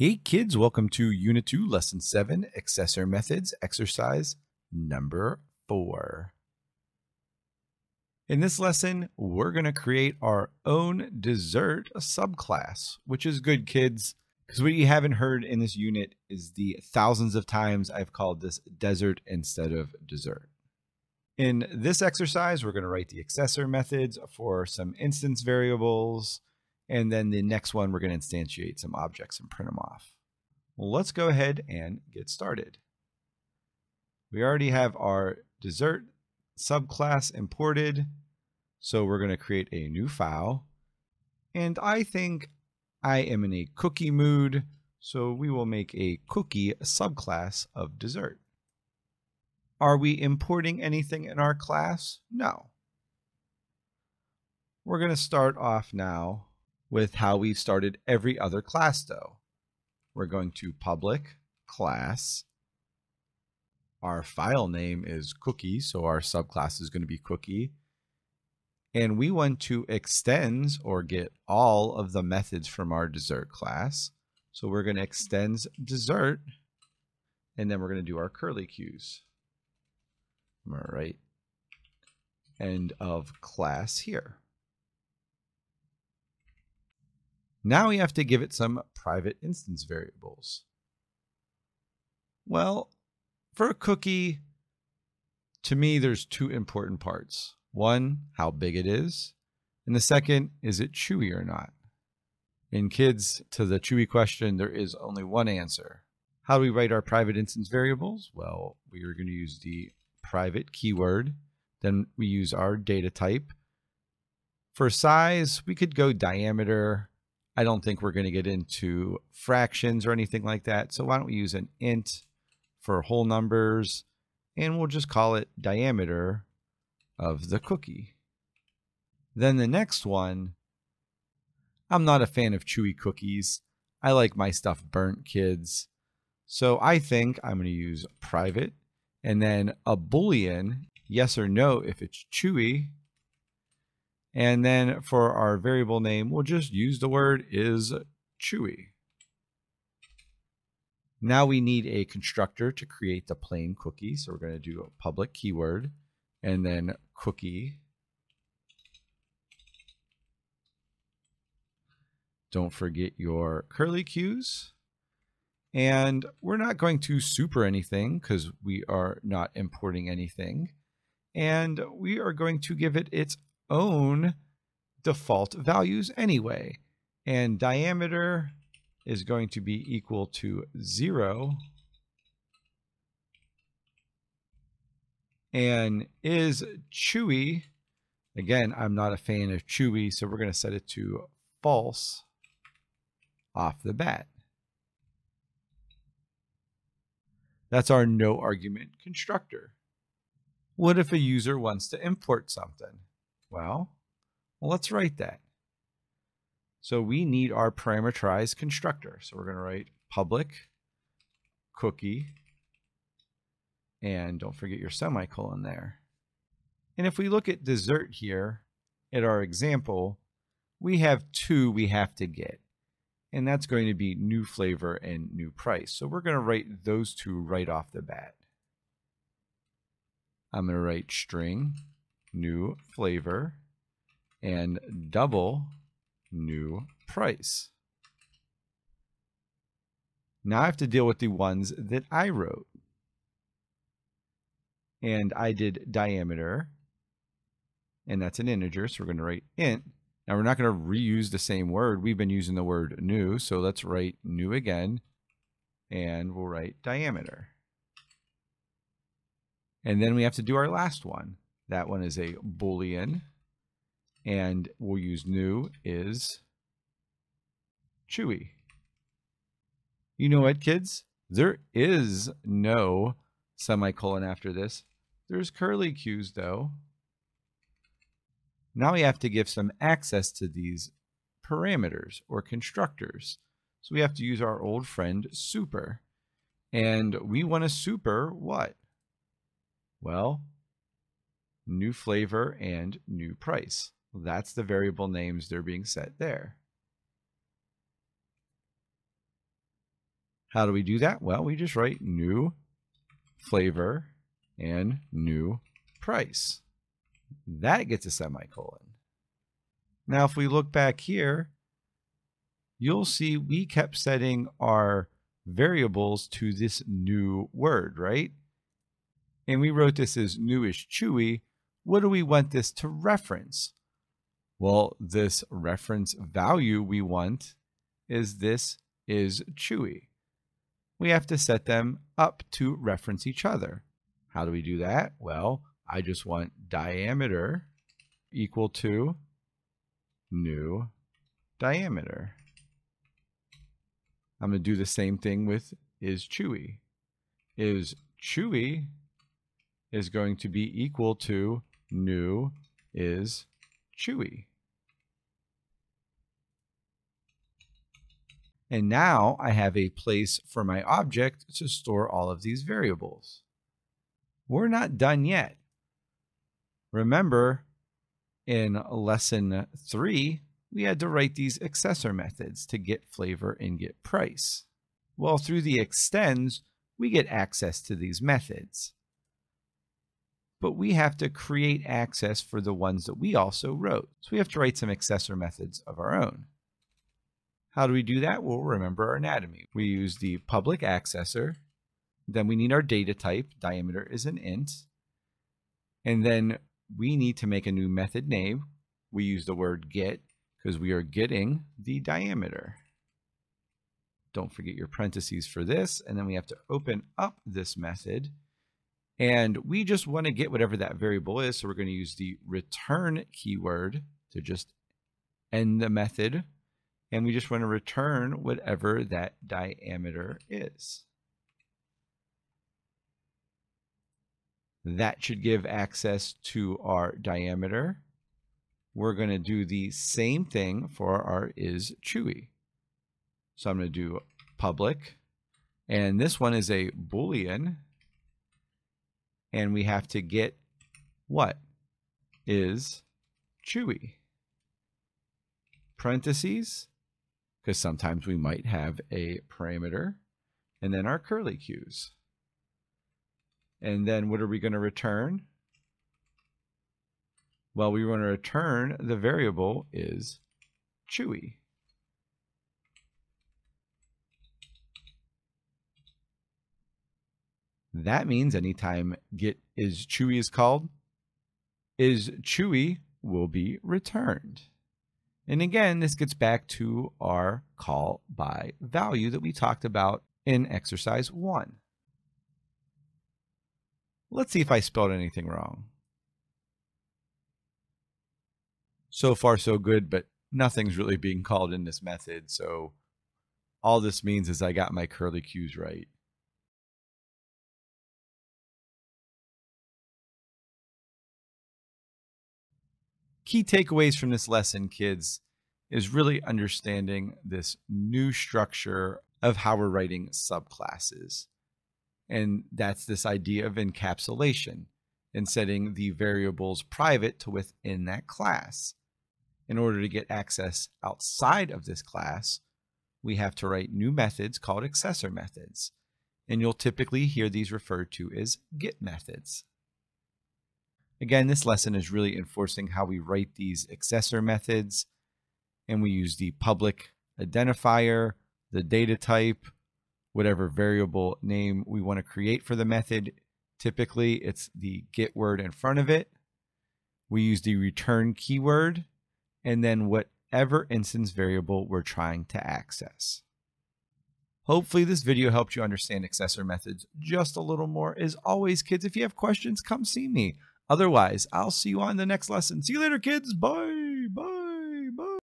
Hey kids, welcome to Unit 2, Lesson 7, Accessor Methods, exercise number 4. In this lesson, we're going to create our own dessert subclass, which is good kids, because what you haven't heard in this unit is the thousands of times I've called this desert instead of dessert. In this exercise, we're going to write the accessor methods for some instance variables, and then the next one, we're going to instantiate some objects and print them off. Well, let's go ahead and get started. We already have our dessert subclass imported. So we're going to create a new file. And I think I am in a cookie mood. So we will make a cookie subclass of dessert. Are we importing anything in our class? No. We're going to start off now with how we started every other class though. We're going to public class. Our file name is cookie, so our subclass is going to be cookie. And we want to extends or get all of the methods from our dessert class. So we're going to extends dessert, and then we're going to do our curly cues. All right. End of class here. Now we have to give it some private instance variables. Well, for a cookie, to me, there's two important parts. One, how big it is. And the second, is it chewy or not? In kids, to the chewy question, there is only one answer. How do we write our private instance variables? Well, we are going to use the private keyword. Then we use our data type. For size, we could go diameter, I don't think we're going to get into fractions or anything like that. So why don't we use an int for whole numbers and we'll just call it diameter of the cookie. Then the next one, I'm not a fan of chewy cookies. I like my stuff burnt, kids. So I think I'm going to use private and then a boolean, yes or no if it's chewy, and then for our variable name, we'll just use the word is chewy. Now we need a constructor to create the plain cookie. So we're going to do a public keyword and then cookie. Don't forget your curly cues. And we're not going to super anything because we are not importing anything. And we are going to give it its own default values anyway. And diameter is going to be equal to 0. And is chewy, again, I'm not a fan of chewy, so we're going to set it to false off the bat. That's our no argument constructor. What if a user wants to import something? Well, well, let's write that. So we need our parameterized constructor. So we're going to write public cookie and don't forget your semicolon there. And if we look at dessert here at our example, we have two we have to get. And that's going to be new flavor and new price. So we're going to write those two right off the bat. I'm going to write string new flavor and double new price. Now I have to deal with the ones that I wrote. And I did diameter, and that's an integer, so we're going to write int. Now we're not going to reuse the same word. We've been using the word new, so let's write new again, and we'll write diameter. And then we have to do our last one. That one is a boolean. And we'll use new is chewy. You know what, kids? There is no semicolon after this. There's curly cues, though. Now we have to give some access to these parameters or constructors. So we have to use our old friend super. And we want to super what? Well, new flavor, and new price. That's the variable names they're being set there. How do we do that? Well, we just write new flavor and new price. That gets a semicolon. Now, if we look back here, you'll see we kept setting our variables to this new word, right? And we wrote this as new is chewy. What do we want this to reference? Well, this reference value we want is this is chewy. We have to set them up to reference each other. How do we do that? Well, I just want diameter equal to new diameter. I'm going to do the same thing with is chewy. Is chewy is going to be equal to new is chewy. And now I have a place for my object to store all of these variables. We're not done yet. Remember, in lesson three, we had to write these accessor methods to get flavor and get price. Well, through the extends, we get access to these methods. But we have to create access for the ones that we also wrote. So we have to write some accessor methods of our own. How do we do that? Well, remember our anatomy. We use the public accessor. Then we need our data type. Diameter is an int. And then we need to make a new method name. We use the word get because we are getting the diameter. Don't forget your parentheses for this. And then we have to open up this method. And we just want to get whatever that variable is. So we're going to use the return keyword to just end the method and we just want to return whatever that diameter is. That should give access to our diameter. We're going to do the same thing for our is chewy. So I'm going to do public. And this one is a boolean. And we have to get what is chewy. Parentheses because sometimes we might have a parameter and then our curly cues. And then what are we going to return? Well, we want to return the variable is chewy. That means anytime get is chewy is called, is chewy will be returned. And again, this gets back to our call by value that we talked about in exercise one. Let's see if I spelled anything wrong. So far, so good, but nothing's really being called in this method. So all this means is I got my curly cues right. Key takeaways from this lesson, kids, is really understanding this new structure of how we're writing subclasses. And that's this idea of encapsulation and setting the variables private to within that class. In order to get access outside of this class, we have to write new methods called accessor methods. And you'll typically hear these referred to as get methods. Again, this lesson is really enforcing how we write these accessor methods. And we use the public identifier, the data type, whatever variable name we want to create for the method. Typically, it's the get word in front of it. We use the return keyword and then whatever instance variable we're trying to access. Hopefully this video helped you understand accessor methods just a little more. As always, kids, if you have questions, come see me. Otherwise, I'll see you on the next lesson. See you later, kids. Bye.